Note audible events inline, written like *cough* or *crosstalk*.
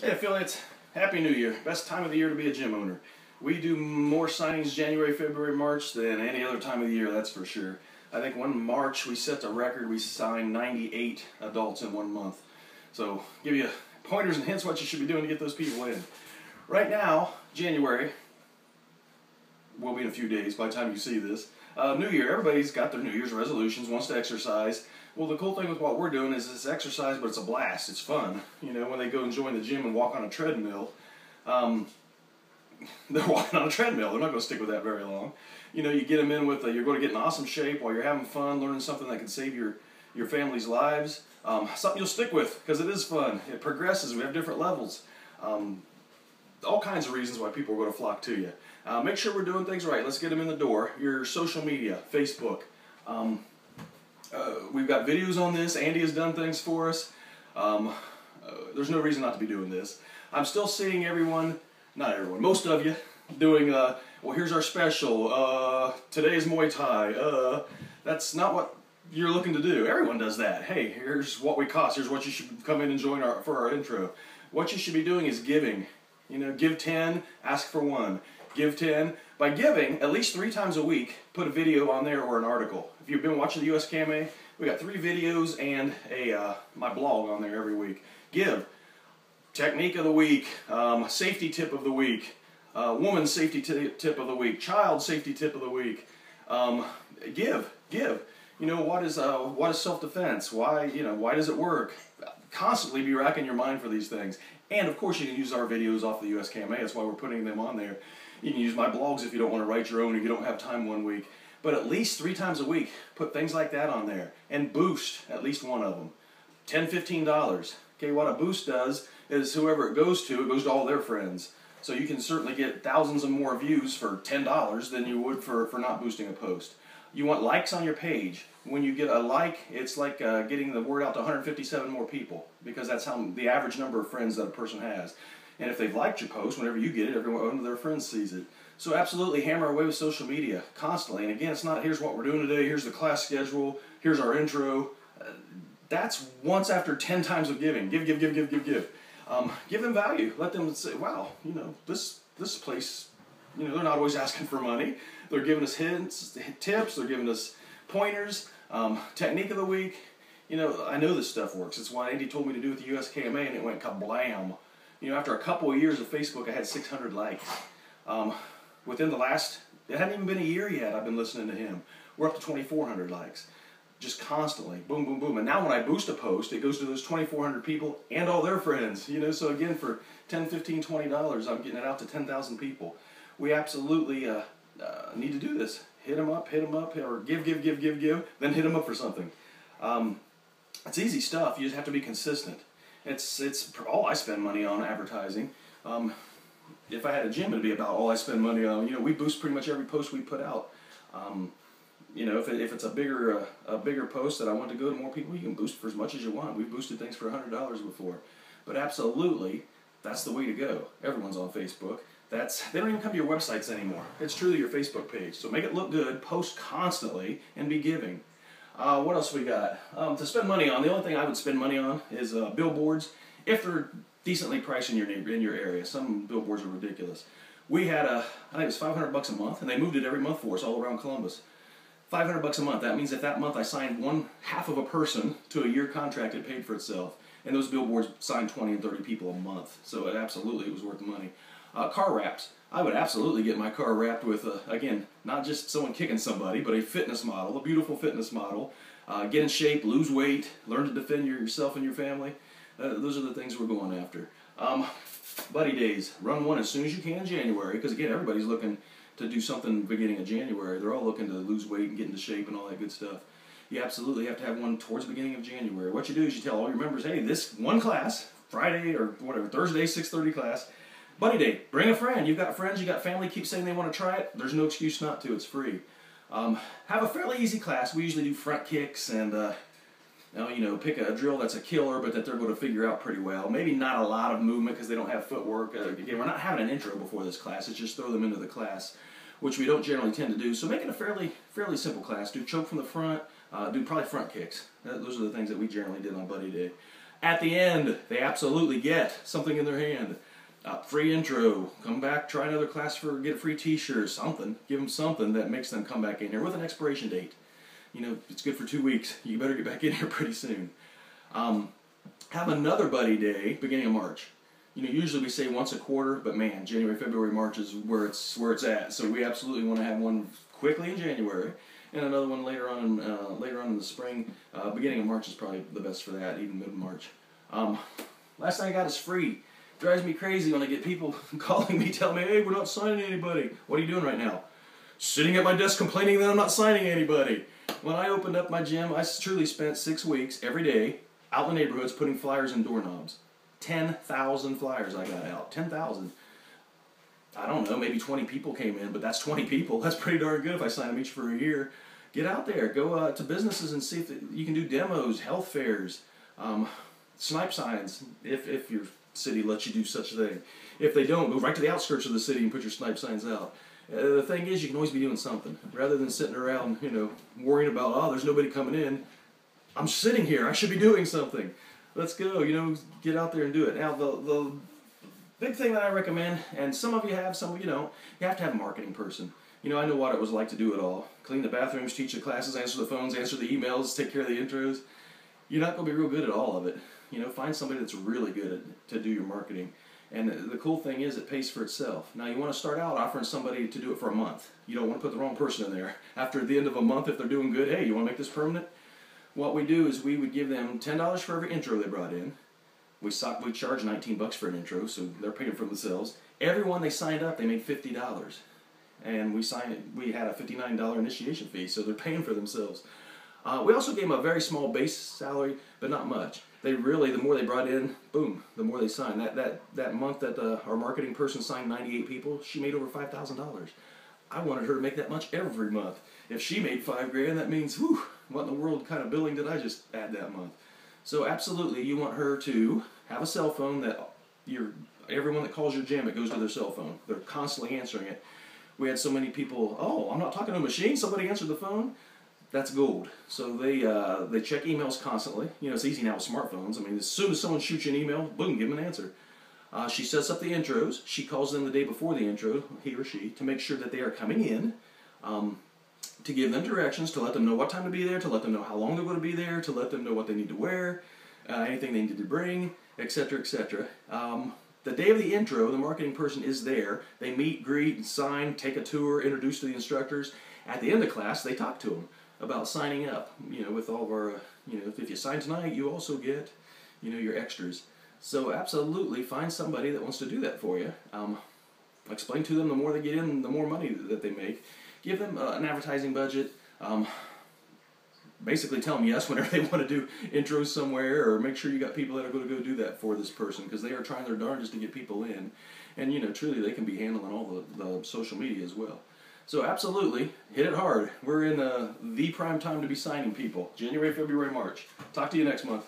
Hey affiliates, Happy New Year. Best time of the year to be a gym owner. We do more signings January, February, March than any other time of the year, that's for sure. I think one March we set the record, we signed 98 adults in one month. So give you pointers and hints what you should be doing to get those people in. Right now, January, will be in a few days by the time you see this. Uh, New Year, everybody's got their New Year's resolutions, wants to exercise. Well, the cool thing with what we're doing is it's exercise, but it's a blast. It's fun. You know, when they go and join the gym and walk on a treadmill, um, *laughs* they're walking on a treadmill. They're not going to stick with that very long. You know, you get them in with, a, you're going to get in awesome shape while you're having fun, learning something that can save your, your family's lives. Um, something you'll stick with because it is fun. It progresses. We have different levels. Um, all kinds of reasons why people are going to flock to you. Uh, make sure we're doing things right. Let's get them in the door. Your social media, Facebook. Um, uh, we've got videos on this. Andy has done things for us. Um, uh, there's no reason not to be doing this. I'm still seeing everyone, not everyone, most of you, doing, uh, well, here's our special. Uh, today's Muay Thai. Uh, that's not what you're looking to do. Everyone does that. Hey, here's what we cost. Here's what you should come in and join our, for our intro. What you should be doing is giving. You know, give 10, ask for one. Give 10. By giving, at least three times a week, put a video on there or an article. If you've been watching the USKMA, we got three videos and a uh, my blog on there every week. Give. Technique of the week, um, safety tip of the week, uh, woman safety tip of the week, child safety tip of the week. Um, give, give. You know what is uh, what is self defense? Why you know why does it work? Constantly be racking your mind for these things. And of course, you can use our videos off the USKMA. That's why we're putting them on there. You can use my blogs if you don't want to write your own, if you don't have time one week. But at least three times a week, put things like that on there and boost at least one of them. $10, $15. Okay, what a boost does is whoever it goes to, it goes to all their friends. So you can certainly get thousands of more views for $10 than you would for, for not boosting a post. You want likes on your page. When you get a like, it's like uh, getting the word out to 157 more people because that's how the average number of friends that a person has. And if they've liked your post, whenever you get it, everyone of their friends sees it. So absolutely hammer away with social media constantly. And again, it's not here's what we're doing today, here's the class schedule, here's our intro. Uh, that's once after 10 times of giving. Give, give, give, give, give, give. Um, give them value. Let them say, wow, you know, this, this place, you know, they're not always asking for money. They're giving us hints, tips, they're giving us pointers, um, technique of the week. You know, I know this stuff works. It's why Andy told me to do with the USKMA and it went kablam. You know, after a couple of years of Facebook, I had 600 likes. Um, within the last, it hadn't even been a year yet, I've been listening to him. We're up to 2,400 likes. Just constantly, boom, boom, boom. And now when I boost a post, it goes to those 2,400 people and all their friends. You know, so again, for 10, 15, 20 dollars, I'm getting it out to 10,000 people. We absolutely uh, uh, need to do this. Hit them up, hit them up, or give, give, give, give, give, then hit them up for something. Um, it's easy stuff. You just have to be consistent. It's it's all I spend money on advertising. Um, if I had a gym, it'd be about all I spend money on. You know, we boost pretty much every post we put out. Um, you know, if, it, if it's a bigger uh, a bigger post that I want to go to more people, you can boost for as much as you want. We've boosted things for hundred dollars before, but absolutely, that's the way to go. Everyone's on Facebook. That's they don't even come to your websites anymore. It's truly your Facebook page. So make it look good, post constantly, and be giving. Uh, what else we got? Um, to spend money on, the only thing I would spend money on is uh, billboards, if they're decently priced in your in your area. Some billboards are ridiculous. We had a, I think it was 500 bucks a month, and they moved it every month for us all around Columbus. 500 bucks a month. That means if that month I signed one half of a person to a year contract, it paid for itself. And those billboards signed 20 and 30 people a month, so it absolutely was worth the money. Uh, car wraps. I would absolutely get my car wrapped with, uh, again, not just someone kicking somebody, but a fitness model, a beautiful fitness model. Uh, get in shape, lose weight, learn to defend yourself and your family. Uh, those are the things we're going after. Um, buddy days. Run one as soon as you can in January, because again, everybody's looking to do something beginning of January. They're all looking to lose weight and get into shape and all that good stuff. You absolutely have to have one towards the beginning of January. What you do is you tell all your members, hey, this one class, Friday or whatever, Thursday, 6.30 class, Buddy Day, bring a friend. You've got friends, you've got family, keep saying they want to try it. There's no excuse not to, it's free. Um, have a fairly easy class. We usually do front kicks and, uh, you, know, pick a drill that's a killer, but that they're going to figure out pretty well. Maybe not a lot of movement because they don't have footwork. Uh, again, we're not having an intro before this class. It's just throw them into the class, which we don't generally tend to do. So make it a fairly, fairly simple class. Do choke from the front. Uh, do probably front kicks. Those are the things that we generally did on Buddy Day. At the end, they absolutely get something in their hand. Uh, free intro, come back, try another class for, get a free t-shirt, or something. Give them something that makes them come back in here with an expiration date. You know, it's good for two weeks. You better get back in here *laughs* pretty soon. Um, have another buddy day beginning of March. You know, usually we say once a quarter, but man, January, February, March is where it's where it's at. So we absolutely want to have one quickly in January, and another one later on uh, later on in the spring. Uh, beginning of March is probably the best for that, even mid March. Um, last thing I got is free. Drives me crazy when I get people *laughs* calling me, telling me, "Hey, we're not signing anybody. What are you doing right now?" Sitting at my desk complaining that I'm not signing anybody. When I opened up my gym, I truly spent six weeks every day out in the neighborhoods putting flyers in doorknobs. 10,000 flyers I got out. 10,000. I don't know, maybe 20 people came in, but that's 20 people. *laughs* That's pretty darn good if I sign them each for a year. Get out there, go uh, to businesses and see if you can do demos, health fairs, um, snipe signs, if, if your city lets you do such a thing. If they don't, go right to the outskirts of the city and put your snipe signs out. Uh, the thing is, you can always be doing something rather than sitting around, you know, worrying about, oh, there's nobody coming in. I'm sitting here. I should be doing something. Let's go. You know, get out there and do it. Now, the the big thing that I recommend, and some of you have, some of you don't, you have to have a marketing person. You know, I know what it was like to do it all. Clean the bathrooms, teach the classes, answer the phones, answer the emails, take care of the intros. You're not going to be real good at all of it. You know, find somebody that's really good at, to do your marketing. And the, the cool thing is, it pays for itself. Now, you want to start out offering somebody to do it for a month. You don't want to put the wrong person in there. *laughs* After the end of a month, if they're doing good, hey, you want to make this permanent? what we do is we would give them ten dollars for every intro they brought in. We saw, we charge nineteen bucks for an intro, so they're paying for themselves. Everyone they signed up, they made fifty dollars, and we signed. We had a fifty nine dollar initiation fee, so they're paying for themselves. Uh, we also gave them a very small base salary, but not much. They really, the more they brought in, boom, the more they signed. That that that month that uh, our marketing person signed ninety eight people, she made over five thousand dollars. I wanted her to make that much every month. If she made five grand, that means, whew, what in the world kind of billing did I just add that month? So absolutely, you want her to have a cell phone that your everyone that calls your gym, it goes to their cell phone. They're constantly answering it. We had so many people. Oh, I'm not talking to a machine. Somebody answered the phone. That's gold. So they uh, they check emails constantly. You know, it's easy now with smartphones. I mean, as soon as someone shoots you an email, boom, give them an answer. Uh, she sets up the intros. She calls them the day before the intro, he or she, to make sure that they are coming in. Um, to give them directions, to let them know what time to be there, to let them know how long they're going to be there, to let them know what they need to wear, uh, anything they need to bring, etc., etc. Um, the day of the intro, the marketing person is there. They meet, greet, sign, take a tour, introduce to the instructors. At the end of class, they talk to them about signing up. You know, with all of our, uh, you know, if you sign tonight, you also get, you know, your extras. So absolutely, find somebody that wants to do that for you. Um, explain to them the more they get in, the more money that they make give them uh, an advertising budget. Um, basically tell them yes *laughs* whenever they want to do intros somewhere or make sure you got people that are going to go do that for this person because they are trying their darndest to get people in and you know truly they can be handling all the, the social media as well so absolutely hit it hard. We're in uh, the prime time to be signing people. January february march. Talk to you next month